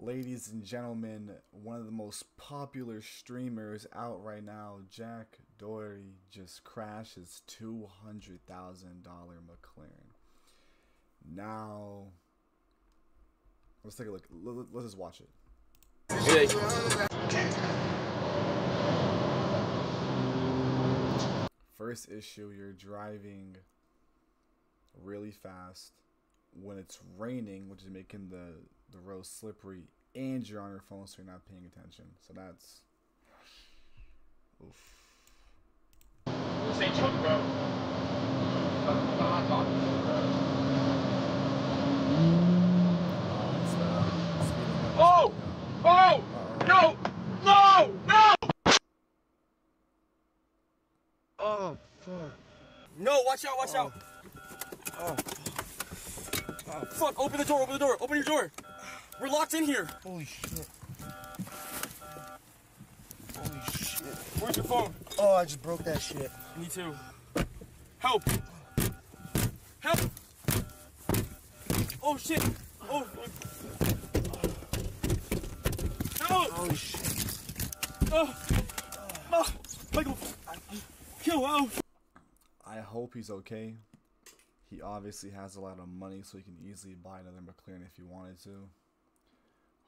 Ladies and gentlemen, one of the most popular streamers out right now, Jack Doherty, just crashed his $200,000 McLaren. Now, let's take a look. Let's just watch it. First issue, you're driving really fast when it's raining, which is making the the road slippery, and you're on your phone, so you're not paying attention. So that's oof. Say chunk. Oh! Oh! No! No! No! Oh, fuck. No, watch out, watch oh. out. Oh. Oh. Fuck, open the door, open the door, open your door. We're locked in here. Holy shit. Holy shit. Where's your phone? Oh, I just broke that shit. Me too. Help. Help. Oh shit. Oh. Help. Holy shit. Oh. Oh. Michael. Kill. Oh. I hope he's okay. He obviously has a lot of money, so he can easily buy another McLaren if he wanted to.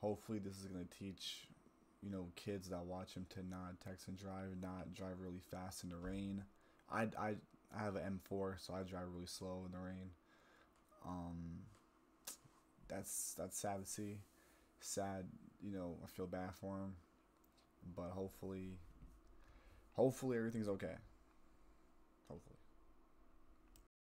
Hopefully, this is going to teach, you know, kids that watch him to not text and drive, not drive really fast in the rain. I, I, I have an M4, so I drive really slow in the rain. Um, that's that's sad to see. Sad, you know. I feel bad for him, but hopefully, hopefully everything's okay.